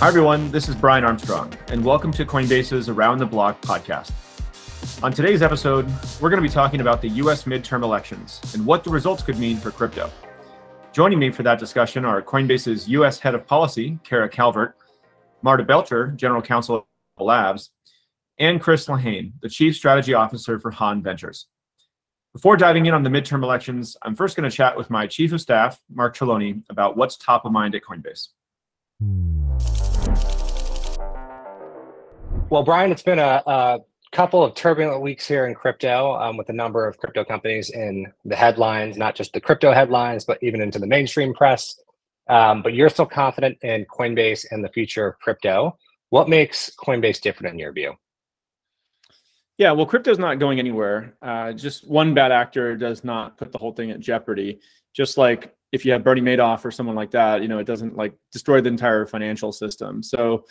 Hi, everyone. This is Brian Armstrong, and welcome to Coinbase's Around the Block podcast. On today's episode, we're going to be talking about the US midterm elections and what the results could mean for crypto. Joining me for that discussion are Coinbase's US Head of Policy, Kara Calvert, Marta Belcher, General Counsel of Labs, and Chris Lehane, the Chief Strategy Officer for Haun Ventures. Before diving in on the midterm elections, I'm first going to chat with my Chief of Staff, Mark Treloney, about what's top of mind at Coinbase. Hmm. Well, Brian, it's been a, a couple of turbulent weeks here in crypto um, with a number of crypto companies in the headlines, not just the crypto headlines, but even into the mainstream press. Um, but you're still confident in Coinbase and the future of crypto. What makes Coinbase different in your view? Yeah, well, crypto's not going anywhere. Uh, just one bad actor does not put the whole thing at jeopardy. Just like if you have Bernie Madoff or someone like that, you know, it doesn't like destroy the entire financial system. So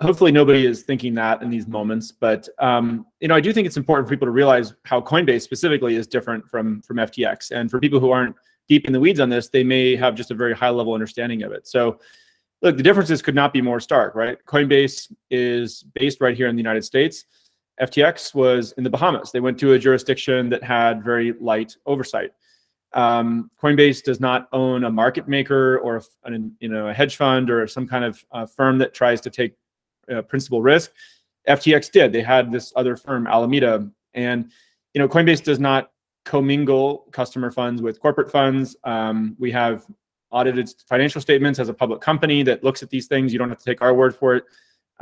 hopefully nobody is thinking that in these moments. But um, you know, I do think it's important for people to realize how Coinbase specifically is different from from FTX. And for people who aren't deep in the weeds on this, they may have just a very high level understanding of it. So look, the differences could not be more stark, right? Coinbase is based right here in the United States. FTX was in the Bahamas. They went to a jurisdiction that had very light oversight. Um, Coinbase does not own a market maker or a, you know a hedge fund or some kind of uh, firm that tries to take uh, principal risk. FTX did. They had this other firm, Alameda, and you know Coinbase does not commingle customer funds with corporate funds. Um, we have audited financial statements as a public company that looks at these things. You don't have to take our word for it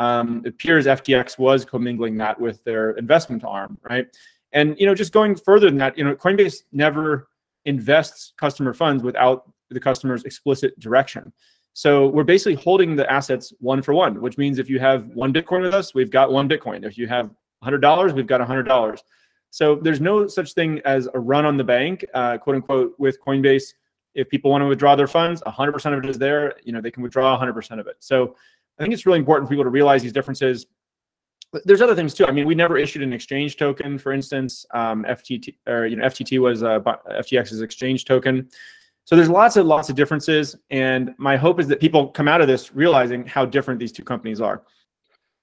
um, it appears FTX was commingling that with their investment arm, right? And you know, just going further than that, you know, Coinbase never invests customer funds without the customer's explicit direction. So we're basically holding the assets one for one, which means if you have one Bitcoin with us, we've got one Bitcoin. If you have $100, we've got $100. So there's no such thing as a run on the bank, uh, quote unquote, with Coinbase. If people want to withdraw their funds, 100% of it is there. You know, they can withdraw 100% of it. So I think it's really important for people to realize these differences. There's other things too. I mean, we never issued an exchange token, for instance. Um, FTT or you know FTT was uh, FTX's exchange token. So there's lots of lots of differences, and my hope is that people come out of this realizing how different these two companies are.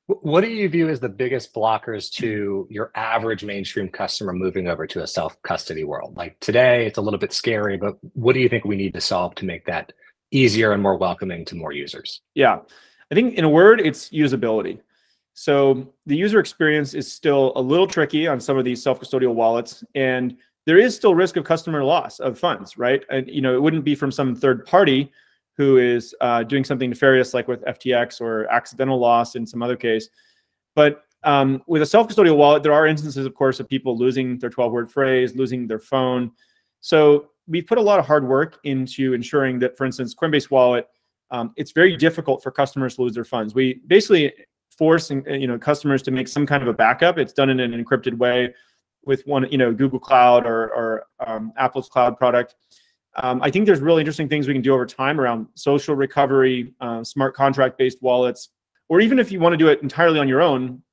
What do you view as the biggest blockers to your average mainstream customer moving over to a self custody world? Like today, it's a little bit scary, but what do you think we need to solve to make that easier and more welcoming to more users? Yeah. I think in a word, it's usability. So the user experience is still a little tricky on some of these self-custodial wallets, and there is still risk of customer loss of funds, right? And you know, it wouldn't be from some third party who is uh, doing something nefarious, like with FTX or accidental loss in some other case. But um, with a self-custodial wallet, there are instances, of course, of people losing their 12-word phrase, losing their phone. So we've put a lot of hard work into ensuring that, for instance, Coinbase Wallet um, it's very difficult for customers to lose their funds. We basically force you know customers to make some kind of a backup. It's done in an encrypted way with one you know Google Cloud or, or um, Apple's cloud product. Um, I think there's really interesting things we can do over time around social recovery, uh, smart contract based wallets, or even if you want to do it entirely on your own,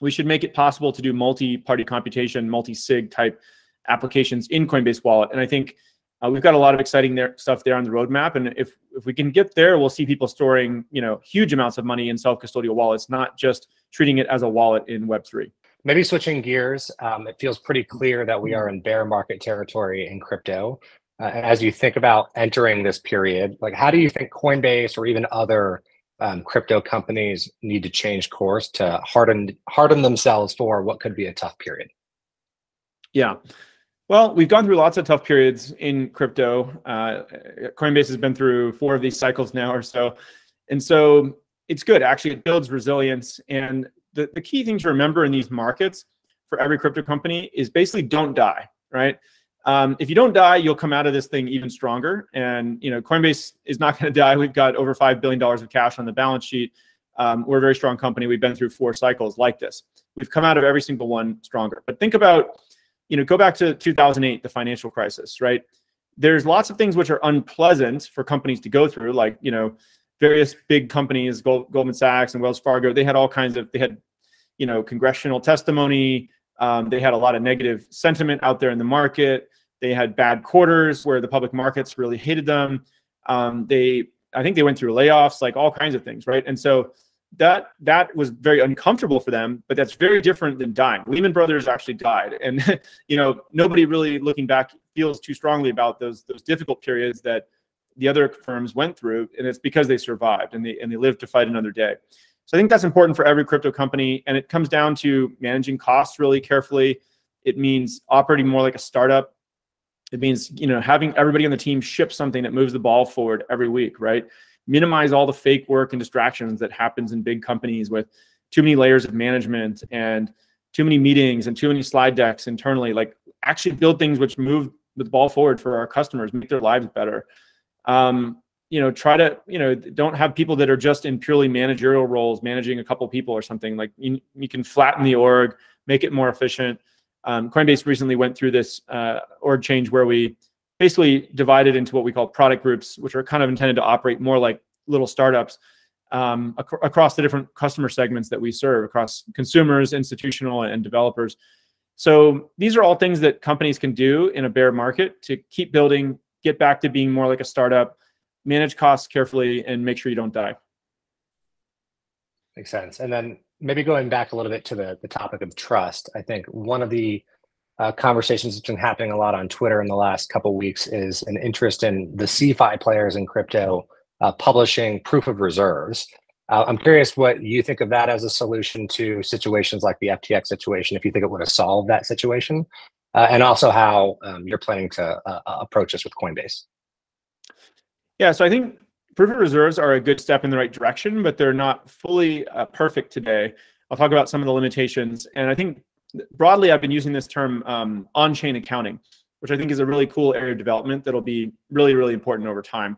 we should make it possible to do multi-party computation, multi-sig type applications in Coinbase Wallet. And I think uh, we've got a lot of exciting there, stuff there on the roadmap, and if if we can get there, we'll see people storing you know huge amounts of money in self custodial wallets, not just treating it as a wallet in Web three. Maybe switching gears, um, it feels pretty clear that we are in bear market territory in crypto. Uh, as you think about entering this period, like how do you think Coinbase or even other um, crypto companies need to change course to harden harden themselves for what could be a tough period? Yeah. Well, we've gone through lots of tough periods in crypto. Uh, Coinbase has been through four of these cycles now or so. And so it's good. Actually, it builds resilience. And the, the key thing to remember in these markets for every crypto company is basically don't die, right? Um, if you don't die, you'll come out of this thing even stronger. And you know, Coinbase is not going to die. We've got over five billion dollars of cash on the balance sheet. Um, we're a very strong company. We've been through four cycles like this. We've come out of every single one stronger. But think about you know, go back to 2008, the financial crisis, right? There's lots of things which are unpleasant for companies to go through, like, you know, various big companies, Gold, Goldman Sachs and Wells Fargo, they had all kinds of, they had, you know, congressional testimony. Um, they had a lot of negative sentiment out there in the market. They had bad quarters where the public markets really hated them. Um, they I think they went through layoffs, like all kinds of things, right? And so that that was very uncomfortable for them but that's very different than dying. Lehman brothers actually died and you know nobody really looking back feels too strongly about those those difficult periods that the other firms went through and it's because they survived and they and they lived to fight another day. So i think that's important for every crypto company and it comes down to managing costs really carefully. It means operating more like a startup. It means you know having everybody on the team ship something that moves the ball forward every week right minimize all the fake work and distractions that happens in big companies with too many layers of management and too many meetings and too many slide decks internally. Like actually build things which move the ball forward for our customers make their lives better. Um, you know try to you know don't have people that are just in purely managerial roles managing a couple people or something. Like you, you can flatten the org make it more efficient. Um, coinbase recently went through this uh, org change where we basically divided into what we call product groups, which are kind of intended to operate more like little startups um, ac- across the different customer segments that we serve, across consumers, institutional, and developers. So these are all things that companies can do in a bear market to keep building, get back to being more like a startup, manage costs carefully, and make sure you don't die. Makes sense. And then maybe going back a little bit to the, the topic of trust, I think one of the uh, conversations that's been happening a lot on Twitter in the last couple weeks is an interest in the CeFi players in crypto uh, publishing proof of reserves. Uh, I'm curious what you think of that as a solution to situations like the FTX situation, if you think it would have solved that situation, uh, and also how um, you're planning to uh, uh, approach this with Coinbase. Yeah, so I think proof of reserves are a good step in the right direction, but they're not fully perfect today. I'll talk about some of the limitations. And I think broadly, I've been using this term um, on-chain accounting, which I think is a really cool area of development that'll be really, really important over time.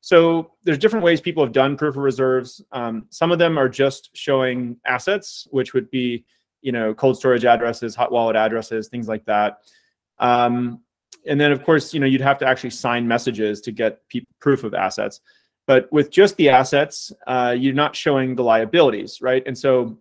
So there's different ways people have done proof of reserves. Um, some of them are just showing assets, which would be, you know, cold storage addresses, hot wallet addresses, things like that. Um, and then, of course, you know, you'd have to actually sign messages to get proof of assets. But with just the assets, uh, you're not showing the liabilities, right? And so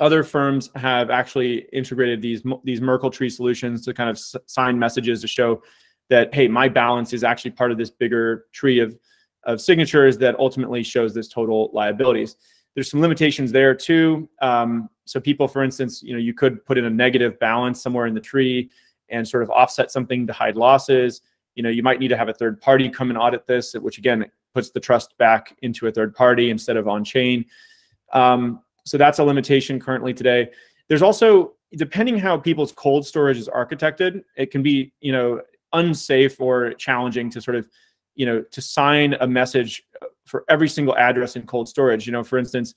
other firms have actually integrated these these Merkle tree solutions to kind of sign messages to show that hey, my balance is actually part of this bigger tree of of signatures that ultimately shows this total liabilities. There's some limitations there too. Um, so people, for instance, you know, you could put in a negative balance somewhere in the tree and sort of offset something to hide losses. You know, you might need to have a third party come and audit this, which again puts the trust back into a third party instead of on chain. Um, so that's a limitation currently today. There's also, depending how people's cold storage is architected, it can be, you know, unsafe or challenging to sort of, you know, to sign a message for every single address in cold storage. You know, for instance,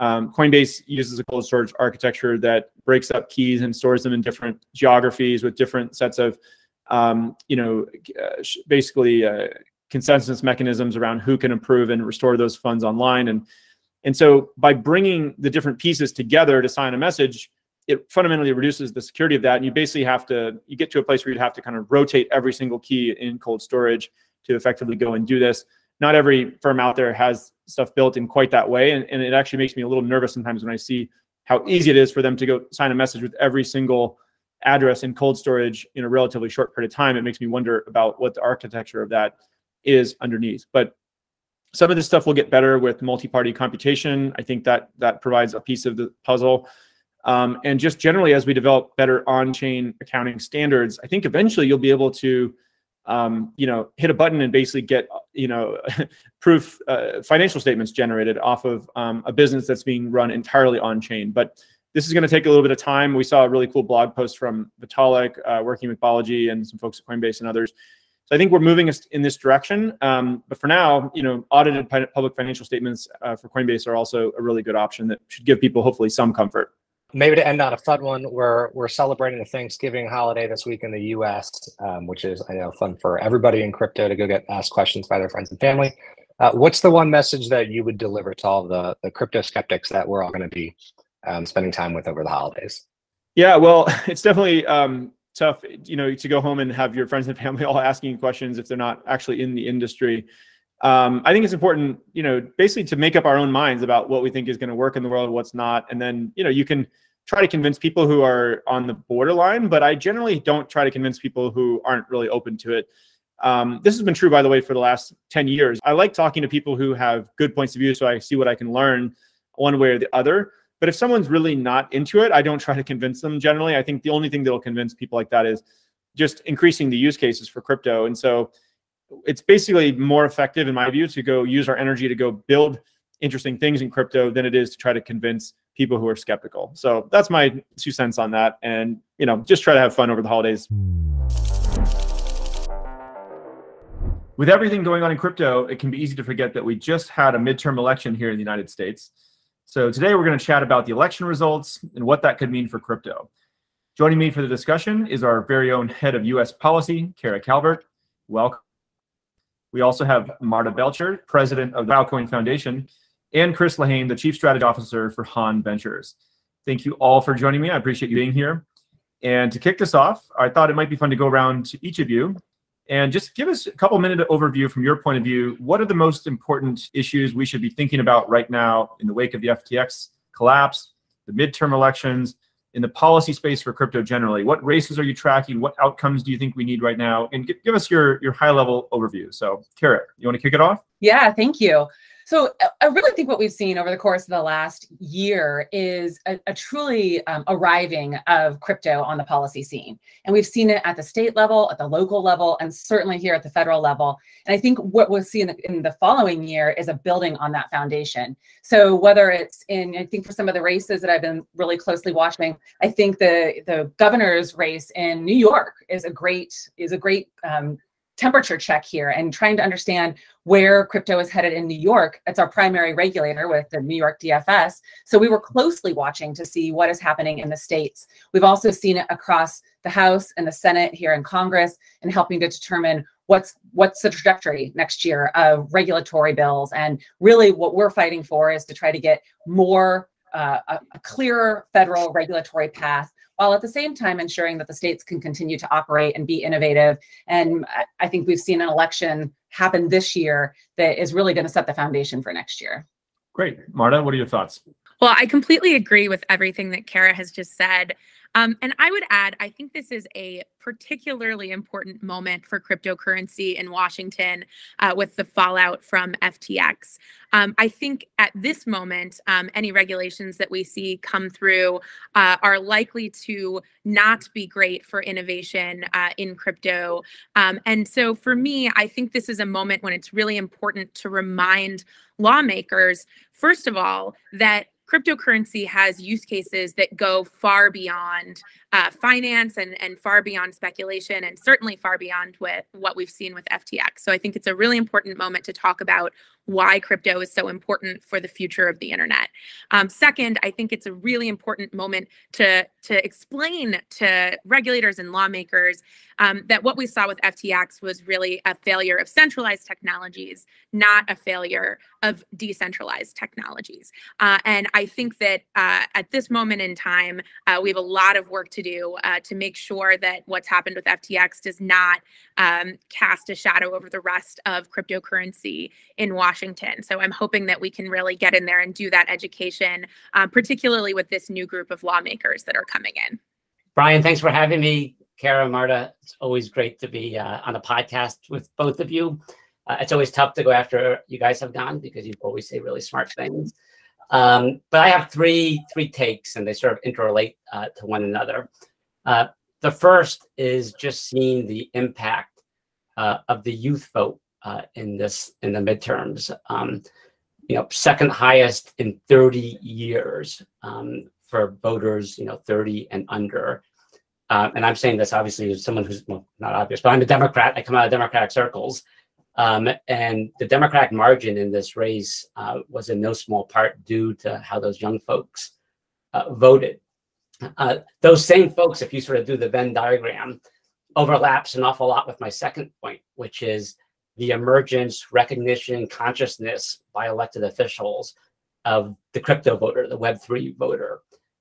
um, Coinbase uses a cold storage architecture that breaks up keys and stores them in different geographies with different sets of, um, you know, uh, basically uh, consensus mechanisms around who can approve and restore those funds online. And and so by bringing the different pieces together to sign a message, it fundamentally reduces the security of that. And you basically have to, you get to a place where you'd have to kind of rotate every single key in cold storage to effectively go and do this. Not every firm out there has stuff built in quite that way. And, and it actually makes me a little nervous sometimes when I see how easy it is for them to go sign a message with every single address in cold storage in a relatively short period of time. It makes me wonder about what the architecture of that is underneath. But some of this stuff will get better with multi-party computation. I think that that provides a piece of the puzzle. Um, and just generally, as we develop better on-chain accounting standards, I think eventually you'll be able to, um, you know, hit a button and basically get, you know, proof uh, financial statements generated off of um, a business that's being run entirely on-chain. But this is going to take a little bit of time. We saw a really cool blog post from Vitalik uh, working with Balaji and some folks at Coinbase and others so I think we're moving us in this direction. Um, but for now, you know, audited public financial statements uh, for Coinbase are also a really good option that should give people hopefully some comfort. Maybe to end on a fun one, we're we're celebrating the Thanksgiving holiday this week in the U.S., um, which is I know fun for everybody in crypto to go get asked questions by their friends and family. Uh, what's the one message that you would deliver to all the the crypto skeptics that we're all going to be um, spending time with over the holidays? Yeah, well, it's definitely um, tough, you know, to go home and have your friends and family all asking you questions if they're not actually in the industry. Um, I think it's important, you know, basically to make up our own minds about what we think is going to work in the world, what's not, and then, you know, you can try to convince people who are on the borderline, but I generally don't try to convince people who aren't really open to it. Um, this has been true, by the way, for the last 10 years. I like talking to people who have good points of view so I see what I can learn one way or the other. But if someone's really not into it, I don't try to convince them generally. I think the only thing that'll convince people like that is just increasing the use cases for crypto. And so it's basically more effective, in my view, to go use our energy to go build interesting things in crypto than it is to try to convince people who are skeptical. So that's my two cents on that. And, you know, just try to have fun over the holidays. With everything going on in crypto, it can be easy to forget that we just had a midterm election here in the United States. So today we're going to chat about the election results and what that could mean for crypto. Joining me for the discussion is our very own head of US policy, Kara Calvert. Welcome. We also have Marta Belcher, president of the Filecoin Foundation, and Chris Lehane, the chief strategy officer for Haun Ventures. Thank you all for joining me. I appreciate you being here. And to kick this off, I thought it might be fun to go around to each of you and just give us a couple minute overview from your point of view. What are the most important issues we should be thinking about right now in the wake of the FTX collapse, the midterm elections, in the policy space for crypto generally? What races are you tracking? What outcomes do you think we need right now? And give, give us your, your high level overview. So, Kara, you want to kick it off? Yeah, thank you. So I really think what we've seen over the course of the last year is a, a truly um, arriving of crypto on the policy scene. And we've seen it at the state level, at the local level, and certainly here at the federal level. And I think what we'll see in the, in the following year is a building on that foundation. So whether it's in, I think for some of the races that I've been really closely watching, I think the, the governor's race in New York is a great, is a great um, temperature check here and trying to understand where crypto is headed in New York. It's our primary regulator with the New York DFS. So we were closely watching to see what is happening in the states. We've also seen it across the House and the Senate here in Congress and helping to determine what's what's the trajectory next year of regulatory bills. And really what we're fighting for is to try to get more uh, a, a clearer federal regulatory path while at the same time ensuring that the states can continue to operate and be innovative. And I think we've seen an election happen this year that is really going to set the foundation for next year. Great. Marta, what are your thoughts? Well, I completely agree with everything that Kara has just said. Um, and I would add, I think this is a particularly important moment for cryptocurrency in Washington uh, with the fallout from FTX. Um, I think at this moment, um, any regulations that we see come through uh, are likely to not be great for innovation uh, in crypto. Um, and so for me, I think this is a moment when it's really important to remind lawmakers, first of all, that cryptocurrency has use cases that go far beyond uh, finance and, and far beyond speculation and certainly far beyond with what we've seen with FTX. So I think it's a really important moment to talk about why crypto is so important for the future of the internet. Um, second, I think it's a really important moment to, to explain to regulators and lawmakers um, that what we saw with FTX was really a failure of centralized technologies, not a failure of decentralized technologies. Uh, and I think that uh, at this moment in time, uh, we have a lot of work to do uh, to make sure that what's happened with FTX does not um, cast a shadow over the rest of cryptocurrency in Washington. So I'm hoping that we can really get in there and do that education, uh, particularly with this new group of lawmakers that are coming in. Brian, thanks for having me. Kara, Marta, it's always great to be uh, on a podcast with both of you. Uh, it's always tough to go after you guys have gone because you always say really smart things. Um, but I have three three takes, and they sort of interrelate uh, to one another. Uh, the first is just seeing the impact uh, of the youth vote uh, in this in the midterms. Um, you know, second highest in 30 years um, for voters, you know, 30 and under. Uh, and I'm saying this obviously as someone who's well, not obvious, but I'm a Democrat. I come out of Democratic circles. Um, and the Democratic margin in this race uh, was in no small part due to how those young folks uh, voted. Uh, those same folks, if you sort of do the Venn diagram, overlaps an awful lot with my second point, which is the emergence, recognition, consciousness by elected officials of the crypto voter, the Web3 voter.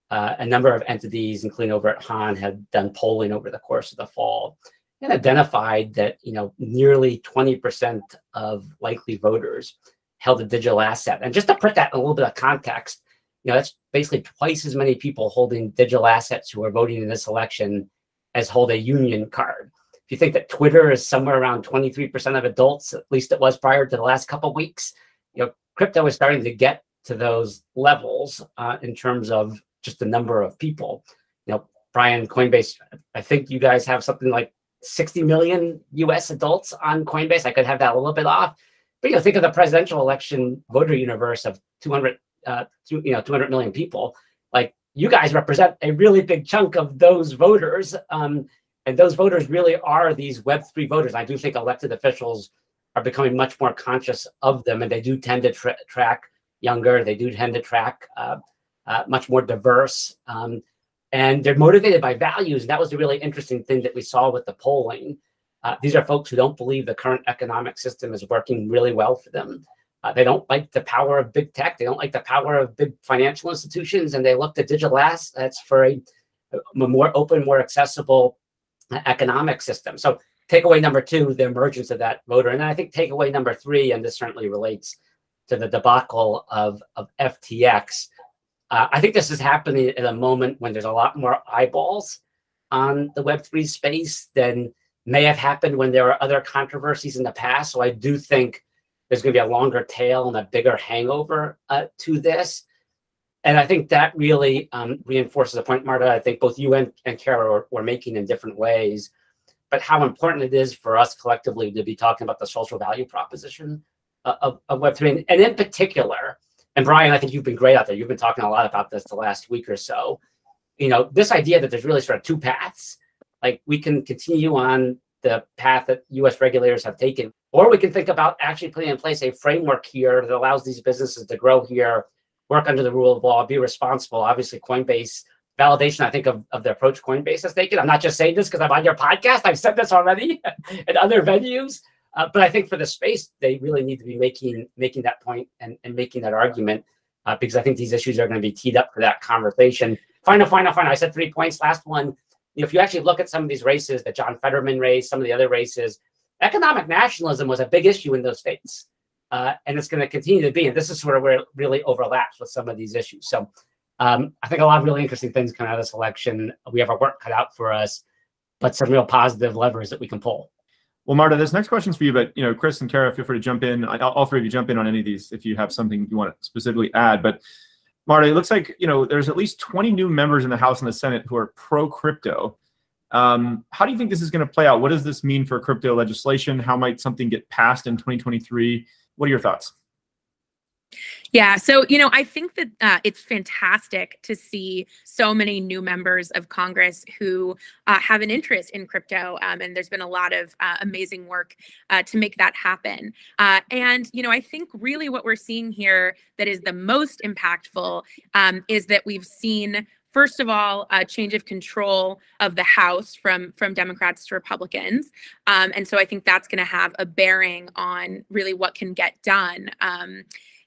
Uh, a number of entities, including over at Haun, have done polling over the course of the fall and identified that you know nearly 20% of likely voters held a digital asset. And just to put that in a little bit of context, you know that's basically twice as many people holding digital assets who are voting in this election as hold a union card. If you think that Twitter is somewhere around 23% of adults, at least it was prior to the last couple weeks, you know, crypto is starting to get to those levels uh, in terms of just the number of people. You know, Brian, Coinbase, I think you guys have something like 60 million US adults on Coinbase. I could have that a little bit off. But you know, think of the presidential election voter universe of 200, uh, two, you know, 200 million people. Like you guys represent a really big chunk of those voters. Um, and those voters really are these Web3 voters. I do think elected officials are becoming much more conscious of them, and they do tend to tra track younger. They do tend to track uh, uh, much more diverse. Um, and they're motivated by values. And that was the really interesting thing that we saw with the polling. Uh, these are folks who don't believe the current economic system is working really well for them. Uh, they don't like the power of big tech. They don't like the power of big financial institutions. And they look to digital assets for a, a more open, more accessible economic system. So takeaway number two, the emergence of that voter. And I think takeaway number three, and this certainly relates to the debacle of, of FTX, uh, I think this is happening at a moment when there's a lot more eyeballs on the Web3 space than may have happened when there were other controversies in the past. So I do think there's going to be a longer tail and a bigger hangover uh, to this. And I think that really um, reinforces the point, Marta, I think both you and, and Kara were, were making in different ways, but how important it is for us collectively to be talking about the social value proposition uh, of, of Web3. And in particular, and Brian, I think you've been great out there. You've been talking a lot about this the last week or so. You know, this idea that there's really sort of two paths. Like we can continue on the path that US regulators have taken, or we can think about actually putting in place a framework here that allows these businesses to grow here, work under the rule of law, be responsible. Obviously, Coinbase validation, I think, of, of the approach Coinbase has taken. I'm not just saying this because I'm on your podcast. I've said this already at other venues. Uh, but I think for the space, they really need to be making making that point and, and making that argument uh, because I think these issues are going to be teed up for that conversation. Final, final, final. I said three points. Last one. If you actually look at some of these races that John Fetterman raised, some of the other races, economic nationalism was a big issue in those states. Uh, and it's going to continue to be. And this is sort of where it really overlaps with some of these issues. So um, I think a lot of really interesting things come out of this election. We have our work cut out for us, but some real positive levers that we can pull. Well, Marta, this next question's for you, but you know, Chris and Kara, feel free to jump in. All three of you jump in on any of these if you have something you want to specifically add. But Marta, it looks like you know there's at least 20 new members in the House and the Senate who are pro crypto. Um, how do you think this is going to play out? What does this mean for crypto legislation? How might something get passed in 2023? What are your thoughts? Yeah, so you know, I think that uh, it's fantastic to see so many new members of Congress who uh, have an interest in crypto, um, and there's been a lot of uh, amazing work uh, to make that happen. Uh, and you know, I think really what we're seeing here that is the most impactful um, is that we've seen first of all a change of control of the house from from democrats to republicans um, and so i think that's going to have a bearing on really what can get done um,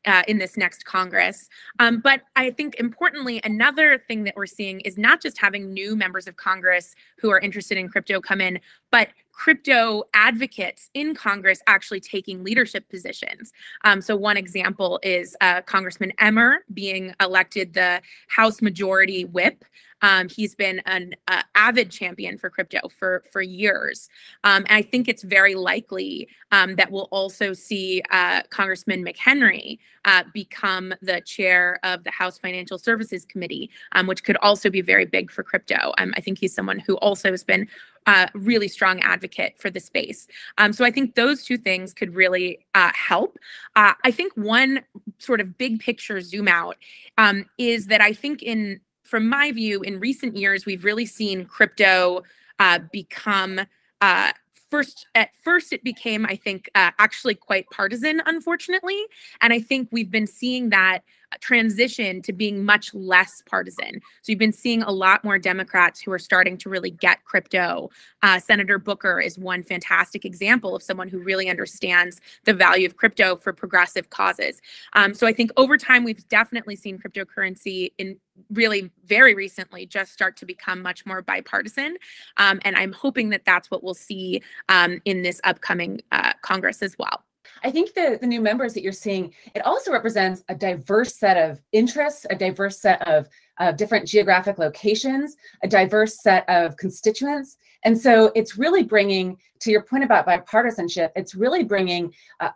uh, in this next Congress. Um, but I think importantly, another thing that we're seeing is not just having new members of Congress who are interested in crypto come in, but crypto advocates in Congress actually taking leadership positions. Um, so, one example is uh, Congressman Emmer being elected the House Majority Whip. Um, he's been an uh, avid champion for crypto for for years, um, and I think it's very likely um, that we'll also see uh, Congressman McHenry uh, become the chair of the House Financial Services Committee, um, which could also be very big for crypto. Um, I think he's someone who also has been uh, really strong advocate for the space. Um, so I think those two things could really uh, help. Uh, I think one sort of big picture zoom out um, is that I think in from my view, in recent years, we've really seen crypto uh, become uh, first at first it became i think uh, actually quite partisan unfortunately and i think we've been seeing that transition to being much less partisan. So you've been seeing a lot more Democrats who are starting to really get crypto. Uh, Senator Booker is one fantastic example of someone who really understands the value of crypto for progressive causes. Um, so I think over time, we've definitely seen cryptocurrency in really very recently just start to become much more bipartisan. Um, and I'm hoping that that's what we'll see um, in this upcoming uh, Congress as well. I think the, the new members that you're seeing, it also represents a diverse set of interests, a diverse set of, of different geographic locations, a diverse set of constituents. And so it's really bringing, to your point about bipartisanship, it's really bringing uh,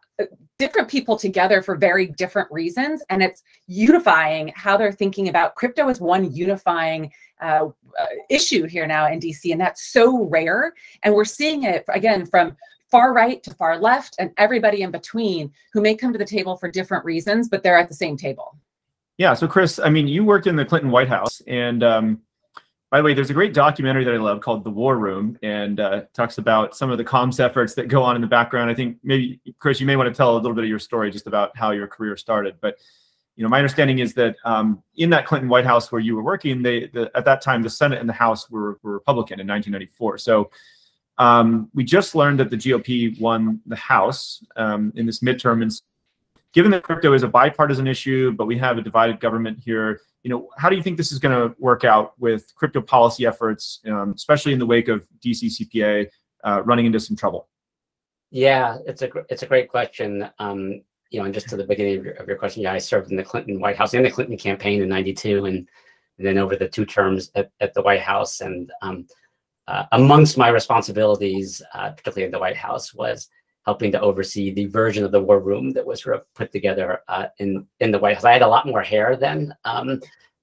different people together for very different reasons. And it's unifying how they're thinking about crypto as one unifying uh, uh, issue here now in DC. And that's so rare. And we're seeing it, again, from far right to far left and everybody in between who may come to the table for different reasons, but they're at the same table. Yeah. So, Chris, I mean, you worked in the Clinton White House. And um, by the way, there's a great documentary that I love called The War Room and uh, talks about some of the comms efforts that go on in the background. I think maybe, Chris, you may want to tell a little bit of your story just about how your career started. But you know, my understanding is that um, in that Clinton White House where you were working, they the, at that time the Senate and the House were, were Republican in 1994. So um, we just learned that the GOP won the House um, in this midterm. And given that crypto is a bipartisan issue, but we have a divided government here, you know, how do you think this is going to work out with crypto policy efforts, um, especially in the wake of DCCPA uh, running into some trouble? Yeah, it's a it's a great question. Um, you know, and just to the beginning of your, of your question, yeah, I served in the Clinton White House and the Clinton campaign in '92, and, and, then over the two terms at, at the White House. And um, uh, amongst my responsibilities, uh, particularly in the White House, was helping to oversee the version of the war room that was sort of put together uh, in in the White House. I had a lot more hair then, um,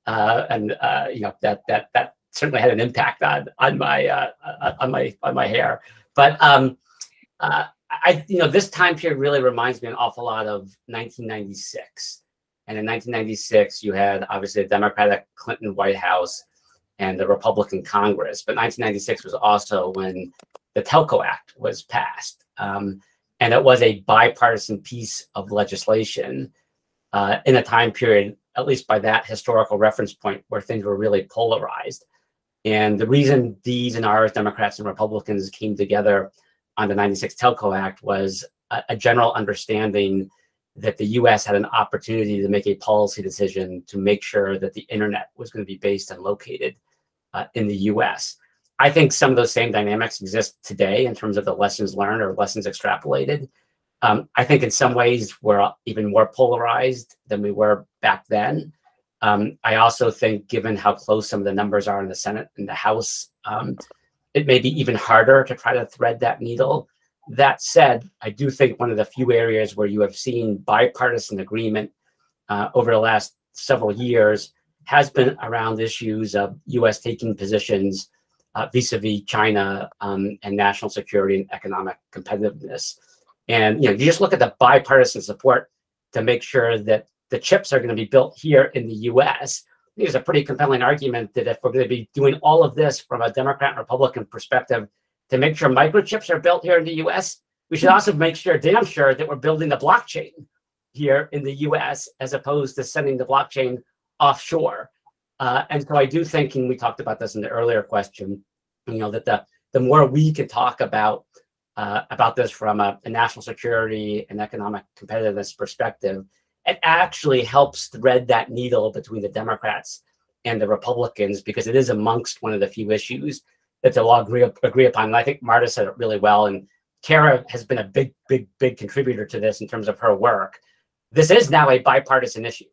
uh, and uh, you know that that that certainly had an impact on on my uh, on my on my hair. But um, I, you know, this time period really reminds me an awful lot of 1996. And in 1996, you had obviously a Democratic Clinton White House and the Republican Congress. But 1996 was also when the Telco Act was passed. Um, and it was a bipartisan piece of legislation uh, in a time period, at least by that historical reference point, where things were really polarized. And the reason these and ours, Democrats and Republicans, came together on the 96 Telco Act was a, a general understanding that the US had an opportunity to make a policy decision to make sure that the internet was going to be based and located uh, in the US. I think some of those same dynamics exist today in terms of the lessons learned or lessons extrapolated. Um, I think in some ways we're even more polarized than we were back then. Um, I also think, given how close some of the numbers are in the Senate and the House, um, it may be even harder to try to thread that needle. That said, I do think one of the few areas where you have seen bipartisan agreement uh, over the last several years has been around issues of U.S. taking positions uh, vis-a-vis China um, and national security and economic competitiveness. And you know, you just look at the bipartisan support to make sure that the chips are going to be built here in the U.S there's a pretty compelling argument that if we're going to be doing all of this from a Democrat and Republican perspective to make sure microchips are built here in the US, we should also make sure, damn sure, that we're building the blockchain here in the US as opposed to sending the blockchain offshore. Uh, and so I do think, and we talked about this in the earlier question, you know, that the, the more we can talk about uh, about this from a, a national security and economic competitiveness perspective, it actually helps thread that needle between the Democrats and the Republicans because it is amongst one of the few issues that they'll all agree, agree upon. And I think Marta said it really well. And Kara has been a big, big, big contributor to this in terms of her work. This is now a bipartisan issue.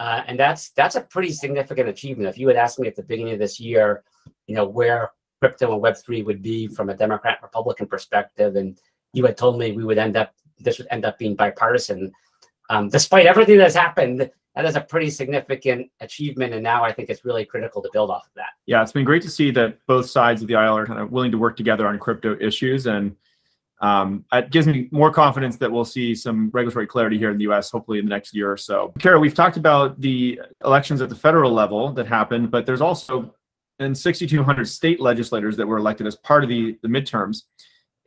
Uh, and that's that's a pretty significant achievement. If you had asked me at the beginning of this year, you know, where crypto and Web3 would be from a Democrat Republican perspective, and you had told me we would end up this would end up being bipartisan, um, despite everything that's happened, that is a pretty significant achievement. And now I think it's really critical to build off of that. Yeah, it's been great to see that both sides of the aisle are kind of willing to work together on crypto issues. And um, it gives me more confidence that we'll see some regulatory clarity here in the US, hopefully in the next year or so. Kara, we've talked about the elections at the federal level that happened, but there's also in 6,200 state legislators that were elected as part of the, the midterms.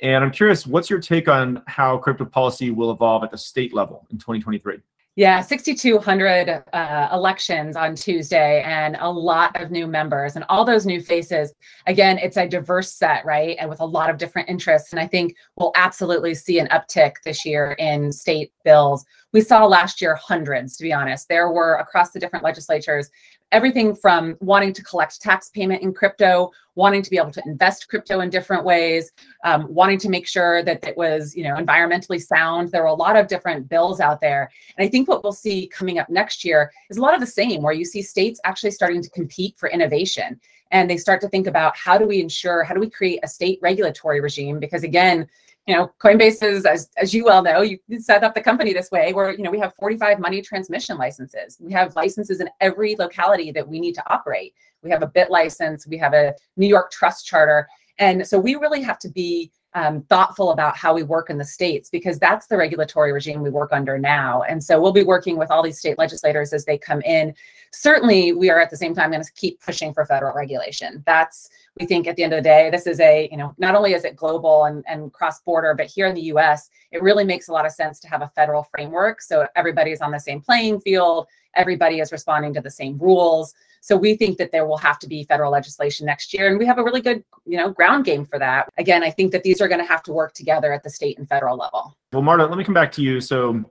And I'm curious, what's your take on how crypto policy will evolve at the state level in 2023? Yeah, 6,200 uh, elections on Tuesday and a lot of new members and all those new faces. Again, it's a diverse set, right? And with a lot of different interests. And I think we'll absolutely see an uptick this year in state bills. We saw last year hundreds, to be honest. There were across the different legislatures everything from wanting to collect tax payment in crypto, wanting to be able to invest crypto in different ways, um, wanting to make sure that it was, you know, environmentally sound. There were a lot of different bills out there. And I think what we'll see coming up next year is a lot of the same, where you see states actually starting to compete for innovation. And they start to think about how do we ensure, how do we create a state regulatory regime? Because again, you know, Coinbase is, as, as you well know, you set up the company this way where, you know, we have 45 money transmission licenses. We have licenses in every locality that we need to operate. We have a BitLicense. we have a New York trust charter. And so we really have to be um, thoughtful about how we work in the states because that's the regulatory regime we work under now. And so we'll be working with all these state legislators as they come in. Certainly, we are at the same time going to keep pushing for federal regulation. That's we think at the end of the day, this is a you know not only is it global and, and cross border, but here in the U.S., it really makes a lot of sense to have a federal framework so everybody's on the same playing field, everybody is responding to the same rules. So we think that there will have to be federal legislation next year, and we have a really good, you know, ground game for that. Again, I think that these are going to have to work together at the state and federal level. Well, Marta, let me come back to you. So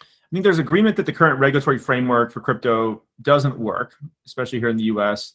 I think there's agreement that the current regulatory framework for crypto doesn't work, especially here in the U.S.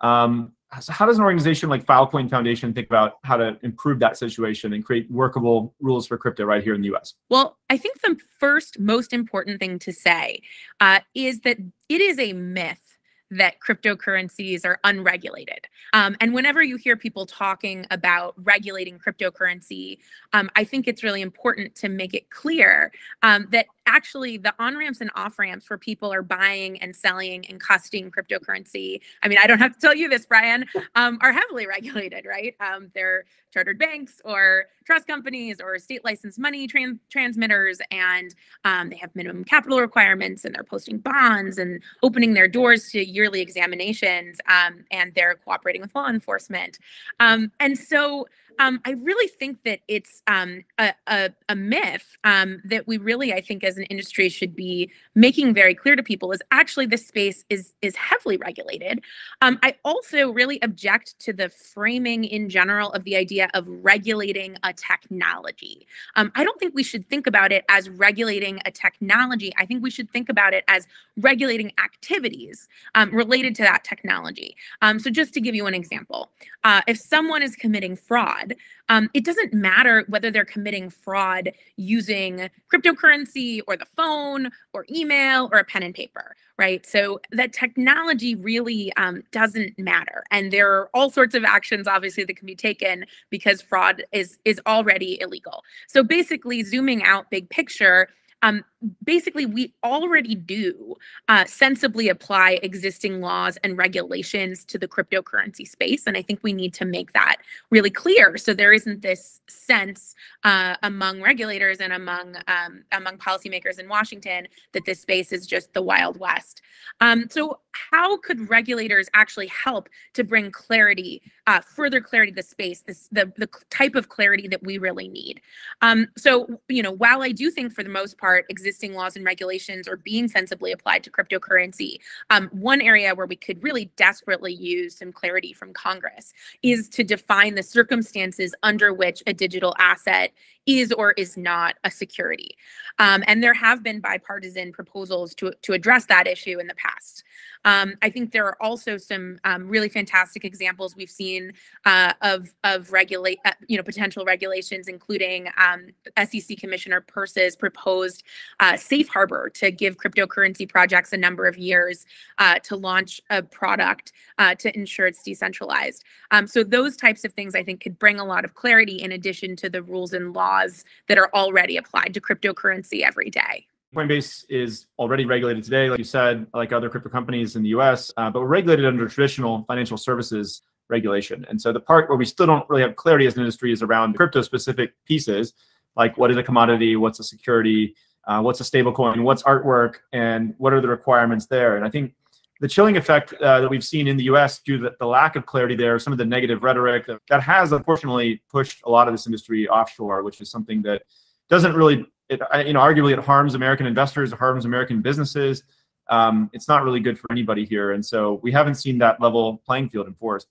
Um, so how does an organization like Filecoin Foundation think about how to improve that situation and create workable rules for crypto right here in the U.S.? Well, I think the first most important thing to say uh, is that it is a myth that cryptocurrencies are unregulated. Um, and whenever you hear people talking about regulating cryptocurrency, um, I think it's really important to make it clear um, that actually the on ramps and off ramps where people are buying and selling and custodying cryptocurrency. I mean, I don't have to tell you this, Brian, um, are heavily regulated, right? Um, they're chartered banks or trust companies or state licensed money trans- transmitters, and um, they have minimum capital requirements, and they're posting bonds and opening their doors to yearly examinations, um, and they're cooperating with law enforcement. Um, and so um, I really think that it's um, a, a, a, myth um, that we really, I think, as an industry, should be making very clear to people is actually this space is is heavily regulated. Um, I also really object to the framing in general of the idea of regulating a technology. Um, I don't think we should think about it as regulating a technology. I think we should think about it as regulating activities um, related to that technology. so, just to give you an example, uh, if someone is committing fraud fraud. Um, it doesn't matter whether they're committing fraud using cryptocurrency or the phone or email or a pen and paper, right? So that technology really um, doesn't matter, and there are all sorts of actions, obviously, that can be taken because fraud is is already illegal. So basically, zooming out, big picture um, basically, we already do uh, sensibly apply existing laws and regulations to the cryptocurrency space. And I think we need to make that really clear. So there isn't this sense uh, among regulators and among, um, among policymakers in Washington that this space is just the Wild West. Um, so, how could regulators actually help to bring clarity, uh, further clarity to the space, this, the, the type of clarity that we really need? Um, so, you know, while I do think for the most part, existing laws and regulations are being sensibly applied to cryptocurrency. Um, one area where we could really desperately use some clarity from Congress is to define the circumstances under which a digital asset is or is not a security. Um, and there have been bipartisan proposals to, to address that issue in the past. Um, I think there are also some um, really fantastic examples we've seen uh, of of regulate uh, you know potential regulations, including um, SEC Commissioner Peirce's proposed uh, safe harbor to give cryptocurrency projects a number of years uh, to launch a product uh, to ensure it's decentralized. Um, so those types of things I think could bring a lot of clarity in addition to the rules and laws that are already applied to cryptocurrency every day. Coinbase is already regulated today, like you said, like other crypto companies in the US, uh, but we're regulated under traditional financial services regulation. And so the part where we still don't really have clarity as an industry is around crypto specific pieces, like what is a commodity, what's a security, uh, what's a stable coin, what's artwork, and what are the requirements there. And I think the chilling effect uh, that we've seen in the US due to the lack of clarity there, some of the negative rhetoric that has unfortunately pushed a lot of this industry offshore, which is something that doesn't really it, you know, arguably it harms American investors, it harms American businesses. Um, it's not really good for anybody here. And so we haven't seen that level playing field enforced.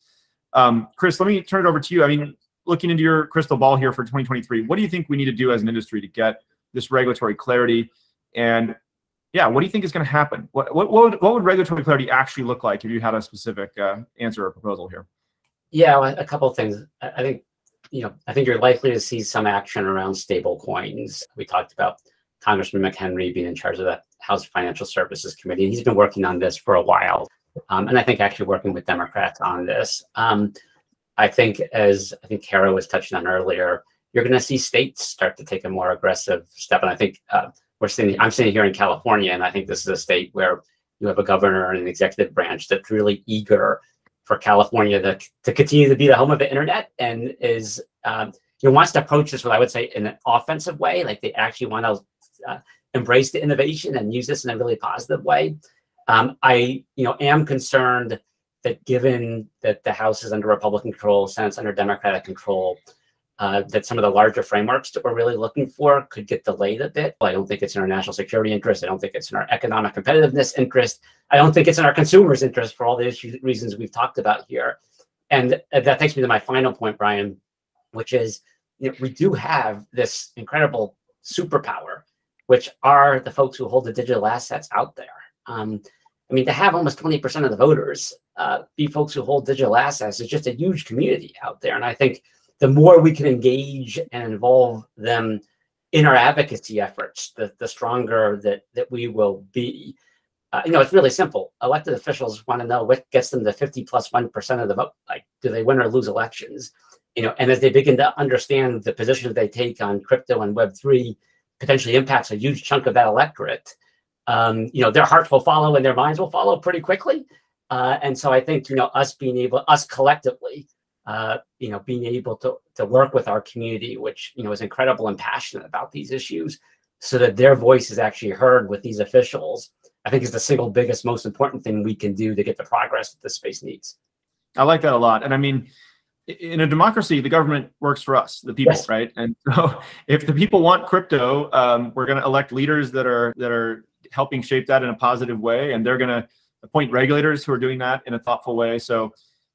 Um, Chris, let me turn it over to you. I mean, looking into your crystal ball here for 2023, what do you think we need to do as an industry to get this regulatory clarity? And yeah, what do you think is going to happen? What, what, what, would, what would regulatory clarity actually look like if you had a specific uh, answer or proposal here? Yeah, a couple of things. I think, you know, I think you're likely to see some action around stable coins. We talked about Congressman McHenry being in charge of the House Financial Services Committee. He's been working on this for a while. Um, and I think actually working with Democrats on this. Um, I think, as I think Kara was touching on earlier, you're going to see states start to take a more aggressive step. And I think uh, we're sitting, I'm sitting here in California, and I think this is a state where you have a governor and an executive branch that's really eager for California to, to continue to be the home of the internet and is, um, you know, wants to approach this, what I would say, in an offensive way. Like they actually want to uh, embrace the innovation and use this in a really positive way. Um, I, you know, am concerned that given that the House is under Republican control, Senate's under Democratic control, uh, that some of the larger frameworks that we're really looking for could get delayed a bit. I don't think it's in our national security interest. I don't think it's in our economic competitiveness interest. I don't think it's in our consumers' interest for all the issues, reasons we've talked about here. And that takes me to my final point, Brian, which is you know, we do have this incredible superpower, which are the folks who hold the digital assets out there. Um, I mean, to have almost 20% of the voters uh, be folks who hold digital assets is just a huge community out there. And I think the more we can engage and involve them in our advocacy efforts, the, the stronger that, that we will be. Uh, you know, it's really simple. Elected officials want to know what gets them to 50 plus 1 of the vote. Like, do they win or lose elections? You know, and as they begin to understand the positions they take on crypto and Web3 potentially impacts a huge chunk of that electorate, um, you know, their hearts will follow and their minds will follow pretty quickly. Uh, and so I think, you know, us being able, us collectively, uh, you know, being able to, to work with our community, which, you know, is incredible and passionate about these issues so that their voice is actually heard with these officials, I think is the single biggest, most important thing we can do to get the progress that the space needs. I like that a lot. And I mean, in a democracy, the government works for us, the people, yes. right? And so, if the people want crypto, um, we're going to elect leaders that are that are helping shape that in a positive way, and they're going to appoint regulators who are doing that in a thoughtful way. So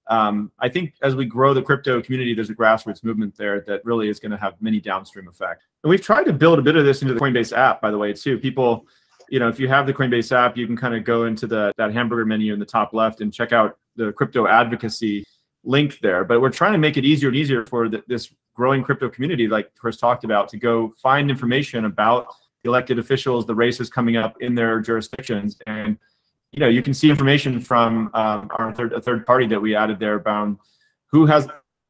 um, I think as we grow the crypto community, there's a grassroots movement there that really is going to have many downstream effects. And we've tried to build a bit of this into the Coinbase app, by the way, too. People, you know, if you have the Coinbase app, you can kind of go into the that hamburger menu in the top left and check out the crypto advocacy link there. But we're trying to make it easier and easier for the, this growing crypto community, like Chris talked about, to go find information about the elected officials, the races coming up in their jurisdictions, and you know, you can see information from um, our third, a third party that we added there about who has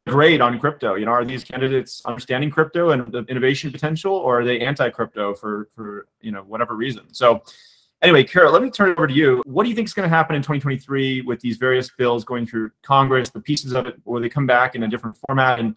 grade on crypto. You know, are these candidates understanding crypto and the innovation potential, or are they anti-crypto for for you know whatever reason? So, anyway, Kara, let me turn it over to you. What do you think is going to happen in 2023 with these various bills going through Congress? The pieces of it, will they come back in a different format? And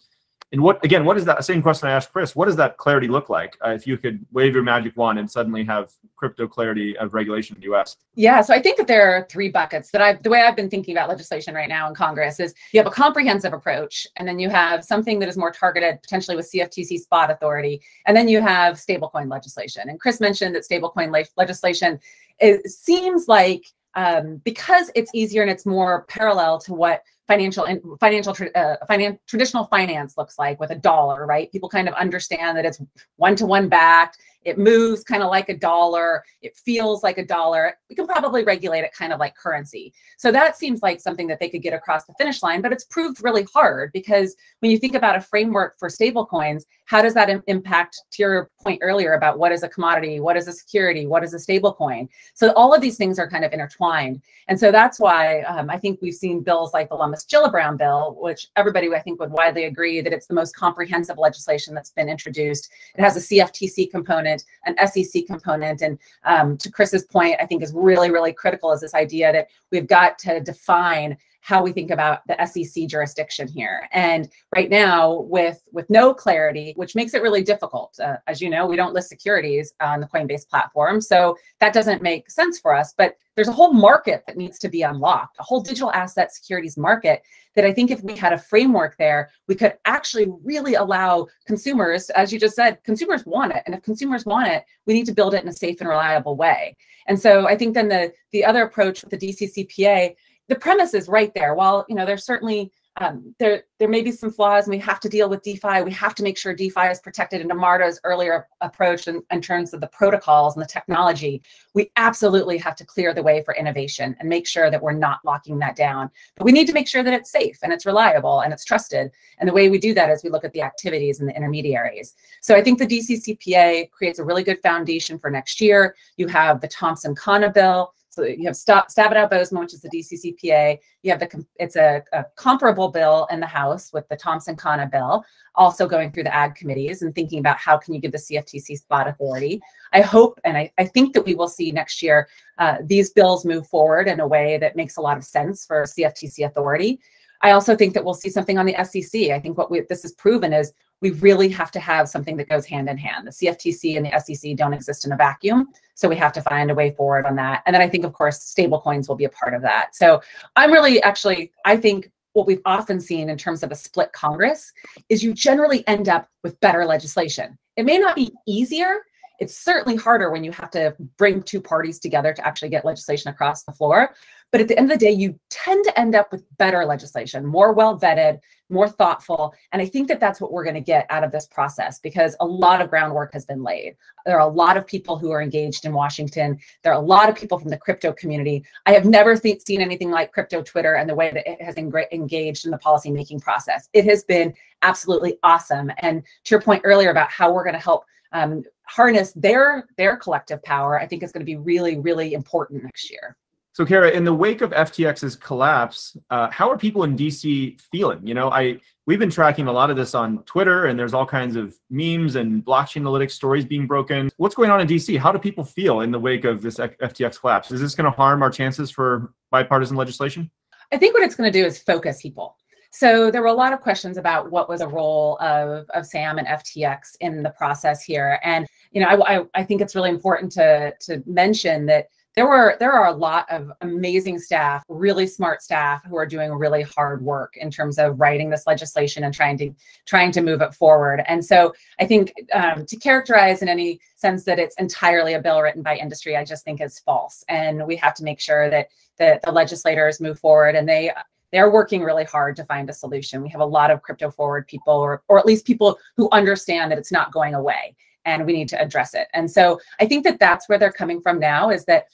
and what again? What is that? Same question I asked Chris. What does that clarity look like uh, if you could wave your magic wand and suddenly have crypto clarity of regulation in the U.S.? Yeah, so I think that there are three buckets that I. The way I've been thinking about legislation right now in Congress is you have a comprehensive approach, and then you have something that is more targeted, potentially with CFTC spot authority, and then you have stablecoin legislation. And Chris mentioned that stablecoin le- legislation it seems like um, because it's easier and it's more parallel to what financial and financial uh, finan- traditional finance looks like with a dollar, right? People kind of understand that it's one to one backed. It moves kind of like a dollar. It feels like a dollar. We can probably regulate it kind of like currency. So that seems like something that they could get across the finish line, but it's proved really hard because when you think about a framework for stable coins, how does that Im- impact to your point earlier about what is a commodity, what is a security, what is a stable coin? So all of these things are kind of intertwined. And so that's why um, I think we've seen bills like the Lummis Gillibrand bill, which everybody I think would widely agree that it's the most comprehensive legislation that's been introduced. It has a CFTC component, an SEC component, and um, to Chris's point, I think is really, really critical is this idea that we've got to define how we think about the SEC jurisdiction here. And right now, with with no clarity, which makes it really difficult. Uh, as you know, we don't list securities on the Coinbase platform, so that doesn't make sense for us. But there's a whole market that needs to be unlocked, a whole digital asset securities market that I think if we had a framework there, we could actually really allow consumers, as you just said, consumers want it. And if consumers want it, we need to build it in a safe and reliable way. And so I think then the the other approach with the DCCPA the premise is right there. While you know there's certainly um, there there may be some flaws and we have to deal with DeFi. We have to make sure DeFi is protected. And Marta's earlier approach in, in terms of the protocols and the technology, we absolutely have to clear the way for innovation and make sure that we're not locking that down. But we need to make sure that it's safe and it's reliable and it's trusted. And the way we do that is we look at the activities and the intermediaries. So I think the DCCPA creates a really good foundation for next year. You have the Thompson Khanna bill so you have Stop Stabenow Boozman, which is the DCCPA. You have the it's a, a, comparable bill in the House with the Thompson Khanna bill, also going through the ag committees and thinking about how can you give the CFTC spot authority. I hope and I, I think that we will see next year uh, these bills move forward in a way that makes a lot of sense for CFTC authority. I also think that we'll see something on the SEC. I think what we, this has proven is we really have to have something that goes hand in hand. The CFTC and the SEC don't exist in a vacuum. So we have to find a way forward on that. And then I think, of course, stablecoins will be a part of that. So I'm really actually, I think what we've often seen in terms of a split Congress is you generally end up with better legislation. It may not be easier. It's certainly harder when you have to bring two parties together to actually get legislation across the floor. But at the end of the day, you tend to end up with better legislation, more well vetted, more thoughtful. And I think that that's what we're going to get out of this process because a lot of groundwork has been laid. There are a lot of people who are engaged in Washington. There are a lot of people from the crypto community. I have never seen anything like crypto Twitter and the way that it has engaged in the policymaking process. It has been absolutely awesome. And to your point earlier about how we're going to help um, harness their their collective power, I think is going to be really, really important next year. So, Kara, in the wake of FTX's collapse, uh, how are people in DC feeling? You know, I we've been tracking a lot of this on Twitter, and there's all kinds of memes and blockchain analytics stories being broken. What's going on in DC? How do people feel in the wake of this FTX collapse? Is this going to harm our chances for bipartisan legislation? I think what it's going to do is focus people. So there were a lot of questions about what was a role of, of SAM and FTX in the process here. And, you know, I, I, I think it's really important to, to mention that there were there are a lot of amazing staff really smart staff who are doing really hard work in terms of writing this legislation and trying to trying to move it forward and so i think um, to characterize in any sense that it's entirely a bill written by industry i just think is false and we have to make sure that that the legislators move forward and they they're working really hard to find a solution. We have a lot of crypto forward people, or, or at least people who understand that it's not going away and we need to address it. And so I think that that's where they're coming from now is that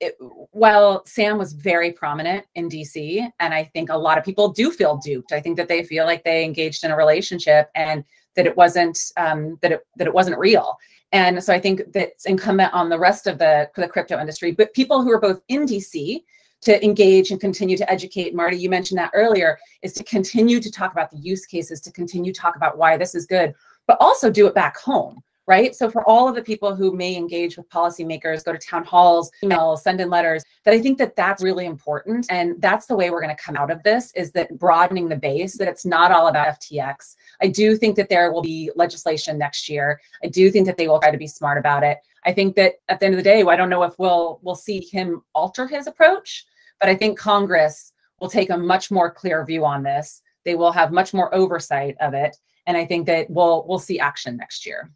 it, while Sam was very prominent in DC, and I think a lot of people do feel duped. I think that they feel like they engaged in a relationship and that it wasn't um, that it that it wasn't real. And so I think that's incumbent on the rest of the the crypto industry, but people who are both in DC to engage and continue to educate. Marta, you mentioned that earlier, is to continue to talk about the use cases, to continue to talk about why this is good, but also do it back home right? So for all of the people who may engage with policymakers, go to town halls, emails, send in letters, that I think that that's really important. And that's the way we're going to come out of this is that broadening the base, that it's not all about FTX. I do think that there will be legislation next year. I do think that they will try to be smart about it. I think that at the end of the day, I don't know if we'll we'll see him alter his approach, but I think Congress will take a much more clear view on this. They will have much more oversight of it. And I think that we'll we'll see action next year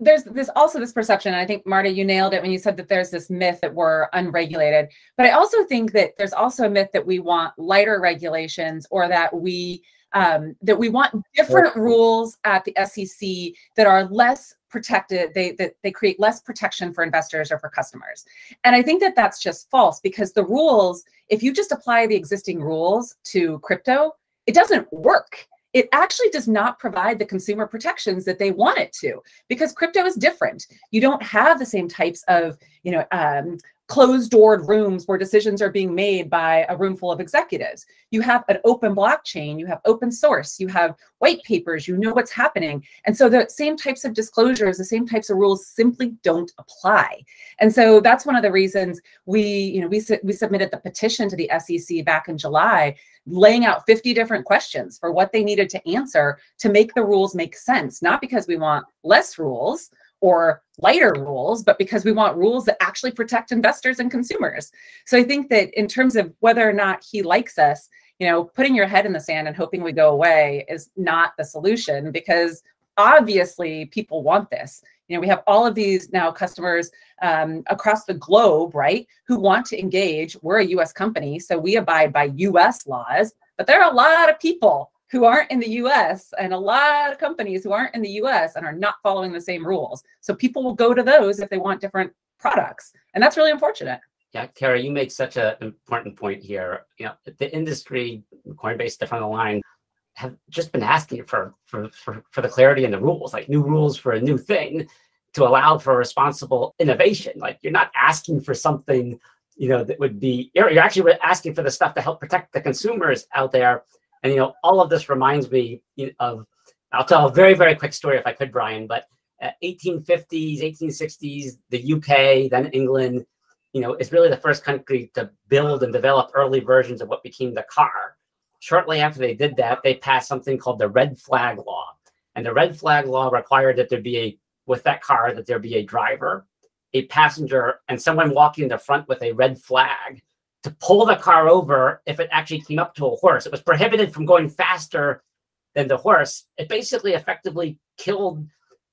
there's this also this perception i think marta you nailed it when you said that there's this myth that we're unregulated. But i also think that there's also a myth that we want lighter regulations or that we um, that we want different rules at the sec that are less protected they that they create less protection for investors or for customers. And i think that that's just false because the rules if you just apply the existing rules to crypto it doesn't work it actually does not provide the consumer protections that they want it to because crypto is different. You don't have the same types of you know um, closed doored rooms where decisions are being made by a room full of executives. You have an open blockchain, you have open source, you have white papers, you know what's happening. And so the same types of disclosures, the same types of rules simply don't apply. And so that's one of the reasons we, you know, we, we submitted the petition to the SEC back in July, laying out 50 different questions for what they needed to answer to make the rules make sense, not because we want less rules, or lighter rules, but because we want rules that actually protect investors and consumers. So I think that in terms of whether or not he likes us, you know, putting your head in the sand and hoping we go away is not the solution because obviously people want this. You know, we have all of these now customers um, across the globe, right, who want to engage. We're a US company, so we abide by US laws But there are a lot of people who aren't in the US and a lot of companies who aren't in the US and are not following the same rules. So people will go to those if they want different products. And that's really unfortunate. Yeah, Kara, you make such an important point here. You know, the industry, Coinbase, different the line, have just been asking for, for for for the clarity in the rules, like new rules for a new thing to allow for responsible innovation. Like you're not asking for something, you know, that would be you're, you're actually asking for the stuff to help protect the consumers out there. And you know, all of this reminds me of. I'll tell a very very quick story if I could, Brian. But uh, 1850s, 1860s, the UK, then England, you know, is really the first country to build and develop early versions of what became the car. Shortly after they did that, they passed something called the red flag law. And the red flag law required that there be a, with that car, that there be a driver, a passenger, and someone walking in the front with a red flag to pull the car over if it actually came up to a horse. It was prohibited from going faster than the horse. It basically effectively killed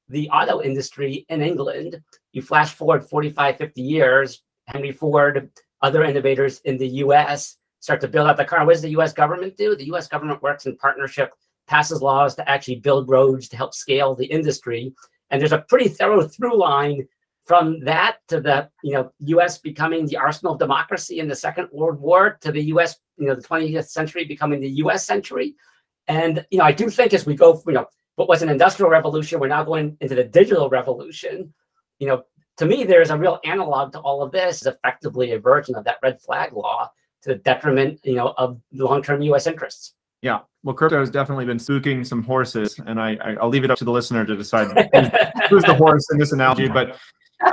the auto industry in England. You flash forward 45, 50 years, Henry Ford, other innovators in the US start to build out the car. What does the US government do? The US government works in partnership, passes laws to actually build roads to help scale the industry. And there's a pretty thorough through line from that to the you know US becoming the arsenal of democracy in the Second World War to the US, you know, the 20th century becoming the US century. And you know, I do think as we go, you know, what was an industrial revolution, we're now going into the digital revolution. You know, to me, there's a real analog to all of this, is effectively a version of that red flag law to the detriment, you know, of long-term U.S. interests. Yeah, well, crypto has definitely been spooking some horses, and I, I will leave it up to the listener to decide who's the horse in this analogy. But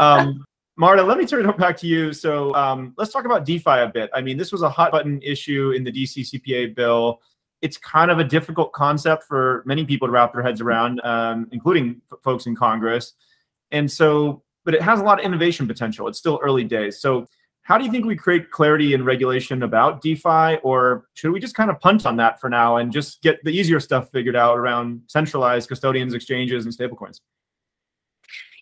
um, Marta, let me turn it back to you. So um, let's talk about DeFi a bit. I mean, this was a hot button issue in the DCCPA bill it's kind of a difficult concept for many people to wrap their heads around, um, including folks in Congress. And so, but it has a lot of innovation potential. It's still early days. So, how do you think we create clarity and regulation about DeFi, or should we just kind of punt on that for now and just get the easier stuff figured out around centralized custodians, exchanges, and stablecoins?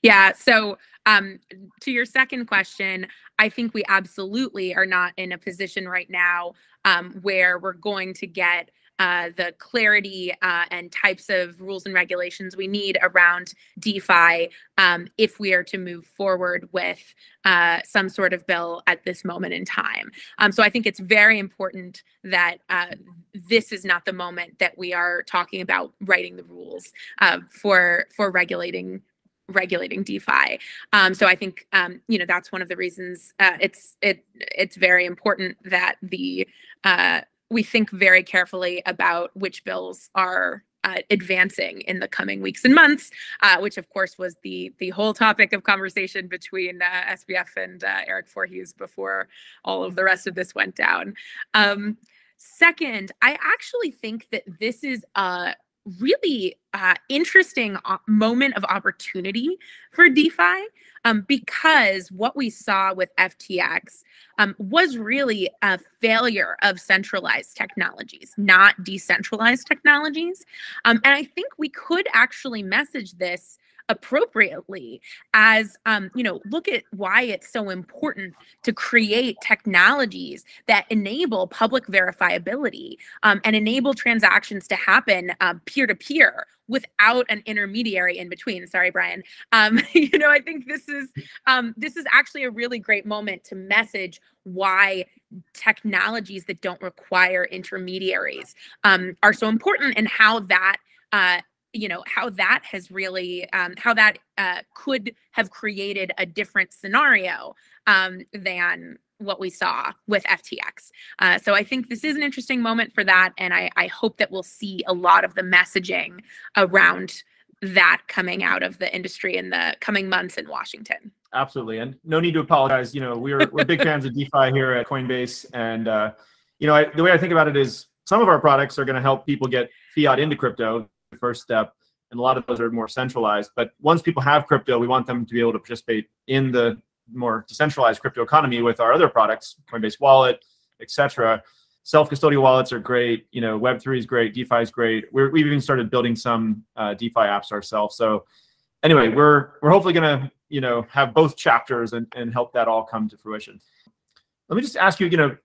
Yeah. So, um, to your second question, I think we absolutely are not in a position right now um, where we're going to get uh, the clarity uh, and types of rules and regulations we need around DeFi um, if we are to move forward with uh, some sort of bill at this moment in time. Um, so I think it's very important that uh, this is not the moment that we are talking about writing the rules uh, for for regulating regulating DeFi. Um, so I think um, you know that's one of the reasons uh, it's it it's very important that the uh, we think very carefully about which bills are uh, advancing in the coming weeks and months, uh, which of course was the the whole topic of conversation between uh, SBF and uh, Eric Voorhees before all of the rest of this went down. Um, second, I actually think that this is a really uh, interesting moment of opportunity for DeFi um, because what we saw with FTX um, was really a failure of centralized technologies, not decentralized technologies. Um, and I think we could actually message this appropriately as um, you know look at why it's so important to create technologies that enable public verifiability um, and enable transactions to happen peer to peer without an intermediary in between. Sorry brian. Um, you know i think this is um, this is actually a really great moment to message why technologies that don't require intermediaries um, are so important and how that uh, you know how that has really um, how that uh, could have created a different scenario um, than what we saw with FTX. Uh, so I think this is an interesting moment for that, and I, I hope that we'll see a lot of the messaging around that coming out of the industry in the coming months in Washington. Absolutely, and no need to apologize. You know, we're we're big fans of DeFi here at Coinbase, and uh, you know, I, the way I think about it is some of our products are going to help people get fiat into crypto first step. And a lot of those are more centralized. But once people have crypto, we want them to be able to participate in the more decentralized crypto economy with our other products, Coinbase Wallet, etc. Self-custodial wallets are great. You know, Web3 is great. DeFi is great. we have even started building some uh, DeFi apps ourselves. So anyway, we're we're hopefully going to you know have both chapters and, and help that all come to fruition. Let me just ask you, you know,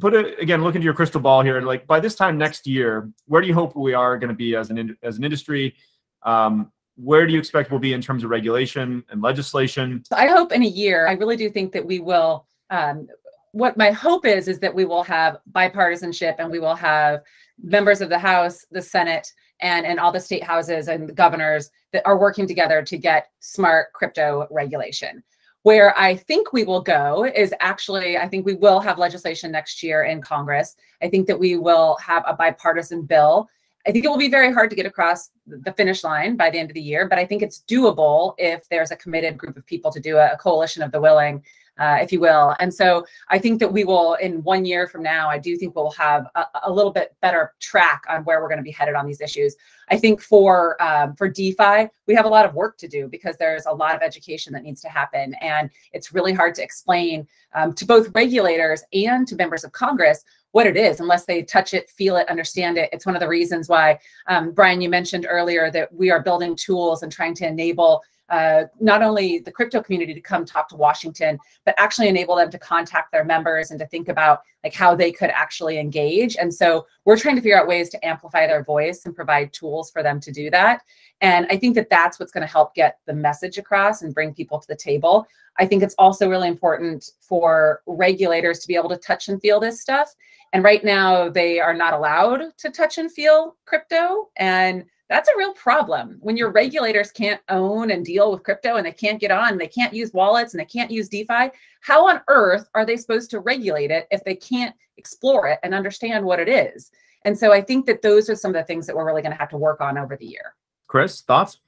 put it again, look into your crystal ball here, and like by this time next year, where do you hope we are going to be as an as an industry? Um, where do you expect we'll be in terms of regulation and legislation? I hope in a year. I really do think that we will. Um, what my hope is is that we will have bipartisanship and we will have members of the House, the Senate, and and all the state houses and the governors that are working together to get smart crypto regulation. Where I think we will go is actually, I think we will have legislation next year in Congress. I think that we will have a bipartisan bill. I think it will be very hard to get across the finish line by the end of the year, but I think it's doable if there's a committed group of people to do a, a coalition of the willing uh, if you will. And so I think that we will, in one year from now, I do think we'll have a, a little bit better track on where we're going to be headed on these issues. I think for um, for DeFi, we have a lot of work to do because there's a lot of education that needs to happen, and it's really hard to explain um, to both regulators and to members of Congress what it is unless they touch it, feel it, understand it. It's one of the reasons why, um, Brian, you mentioned earlier that we are building tools and trying to enable uh, not only the crypto community to come talk to Washington, but actually enable them to contact their members and to think about like how they could actually engage. And so we're trying to figure out ways to amplify their voice and provide tools for them to do that. And I think that that's what's going to help get the message across and bring people to the table. I think it's also really important for regulators to be able to touch and feel this stuff. And right now, they are not allowed to touch and feel crypto. And that's a real problem when your regulators can't own and deal with crypto and they can't get on, they can't use wallets and they can't use DeFi. How on earth are they supposed to regulate it if they can't explore it and understand what it is? And so I think that those are some of the things that we're really going to have to work on over the year. Chris, thoughts?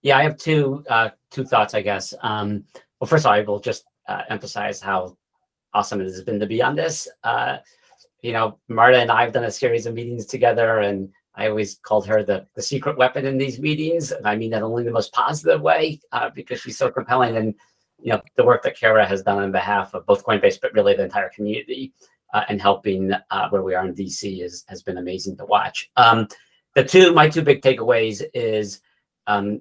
Yeah, I have two uh, two thoughts, I guess. Um, well, first of all, I will just uh, emphasize how awesome it has been to be on this. Uh, you know, Marta and I have done a series of meetings together, and I always called her the, the secret weapon in these meetings. And I mean that only the most positive way uh, because she's so compelling. And, you know, the work that Kara has done on behalf of both Coinbase, but really the entire community uh, and helping uh, where we are in DC is, has been amazing to watch. Um, the two, my two big takeaways is um,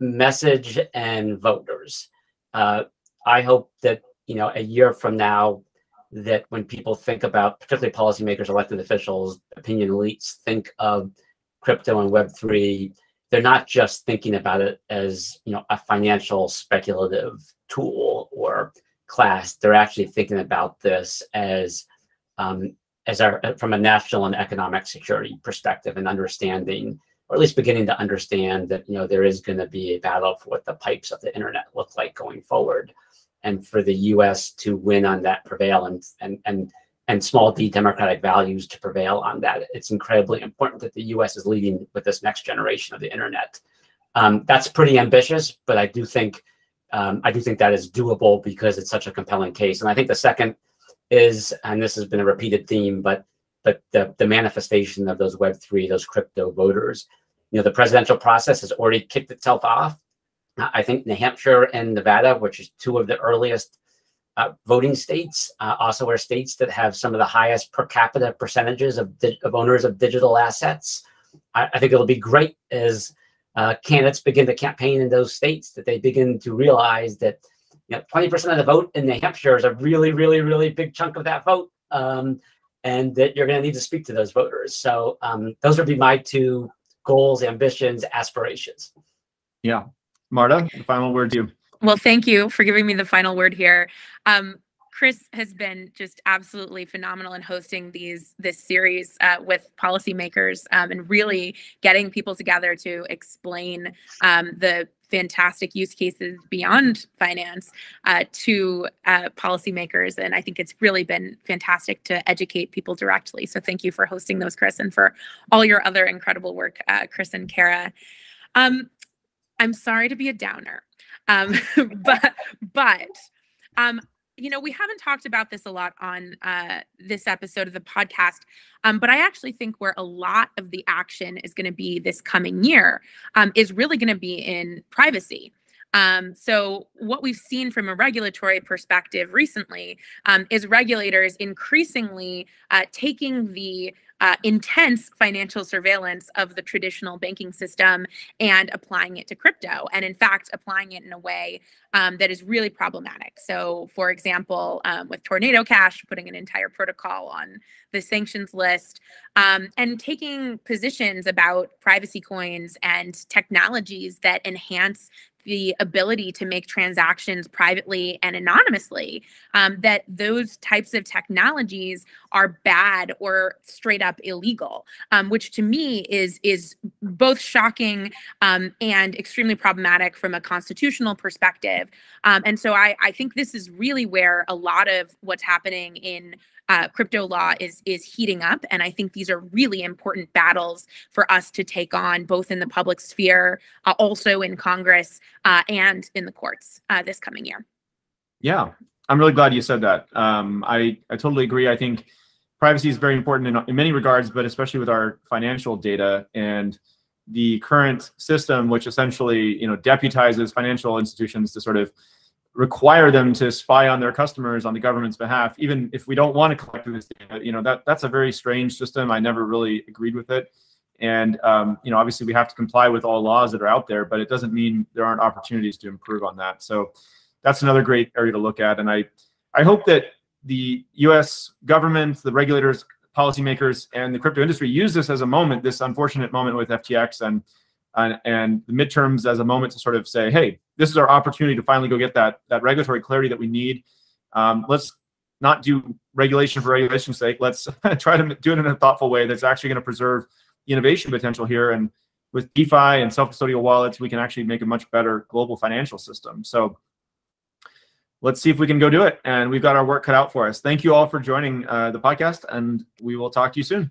message and voters. Uh, I hope that, you know, a year from now, that when people think about, particularly policymakers, elected officials, opinion elites, think of crypto and Web3, they're not just thinking about it as you know a financial speculative tool or class. They're actually thinking about this as um, as our from a national and economic security perspective and understanding, or at least beginning to understand that you know there is going to be a battle for what the pipes of the internet look like going forward and for the U.S. to win on that, prevail, and and and and small d democratic values to prevail on that. It's incredibly important that the U.S. is leading with this next generation of the internet. Um, that's pretty ambitious, but I do think um, I do think that is doable because it's such a compelling case. And I think the second is, and this has been a repeated theme, but but the the manifestation of those Web three, those crypto voters. You know, the presidential process has already kicked itself off. I think New Hampshire and Nevada, which is two of the earliest uh, voting states, uh, also are states that have some of the highest per capita percentages of, of owners of digital assets. I, I think it'll be great as uh, candidates begin to campaign in those states that they begin to realize that you know 20% of the vote in New Hampshire is a really, really, really big chunk of that vote, um, and that you're going to need to speak to those voters. So um, those would be my two goals, ambitions, aspirations. Yeah, Marta, the final word to you. Well, thank you for giving me the final word here. Um, Chris has been just absolutely phenomenal in hosting these this series uh, with policymakers um, and really getting people together to explain um, the fantastic use cases beyond finance uh, to uh, policymakers. And I think it's really been fantastic to educate people directly. So thank you for hosting those, Chris, and for all your other incredible work, uh, Chris and Kara. Um, I'm sorry to be a downer, um, but but um, you know we haven't talked about this a lot on uh, this episode of the podcast, um, but I actually think where a lot of the action is going to be this coming year um, is really going to be in privacy. Um, so, what we've seen from a regulatory perspective recently um, is regulators increasingly uh, taking the uh, intense financial surveillance of the traditional banking system and applying it to crypto. And in fact, applying it in a way um, that is really problematic. So, for example, um, with Tornado Cash, putting an entire protocol on the sanctions list um, and taking positions about privacy coins and technologies that enhance the ability to make transactions privately and anonymously um, that those types of technologies are bad or straight up illegal um, which to me is is both shocking um, and extremely problematic from a constitutional perspective. Um, and so I, I think this is really where a lot of what's happening in uh, crypto law is is heating up, and I think these are really important battles for us to take on, both in the public sphere, uh, also in Congress, uh, and in the courts uh, this coming year. Yeah, I'm really glad you said that. Um, I I totally agree. I think privacy is very important in, in many regards, but especially with our financial data and the current system, which essentially you know deputizes financial institutions to sort of require them to spy on their customers on the government's behalf, even if we don't want to collect this data. You know, that that's a very strange system. I never really agreed with it. And um, you know, obviously we have to comply with all laws that are out there, but it doesn't mean there aren't opportunities to improve on that. So that's another great area to look at. And I I hope that the US government, the regulators, policymakers, and the crypto industry use this as a moment, this unfortunate moment with FTX and and, and the midterms as a moment to sort of say, hey, this is our opportunity to finally go get that that regulatory clarity that we need. Um, let's not do regulation for regulation's sake. Let's try to do it in a thoughtful way that's actually going to preserve innovation potential here. And with DeFi and self-custodial wallets, we can actually make a much better global financial system. So let's see if we can go do it. And we've got our work cut out for us. Thank you all for joining uh, the podcast, and we will talk to you soon.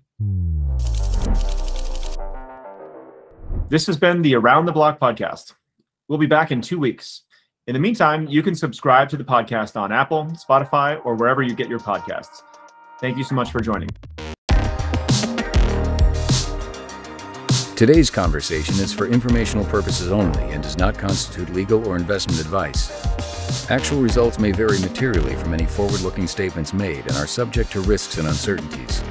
This has been the Around the Block podcast. We'll be back in two weeks. In the meantime, you can subscribe to the podcast on Apple, Spotify, or wherever you get your podcasts. Thank you so much for joining. Today's conversation is for informational purposes only and does not constitute legal or investment advice. Actual results may vary materially from any forward looking statements made and are subject to risks and uncertainties.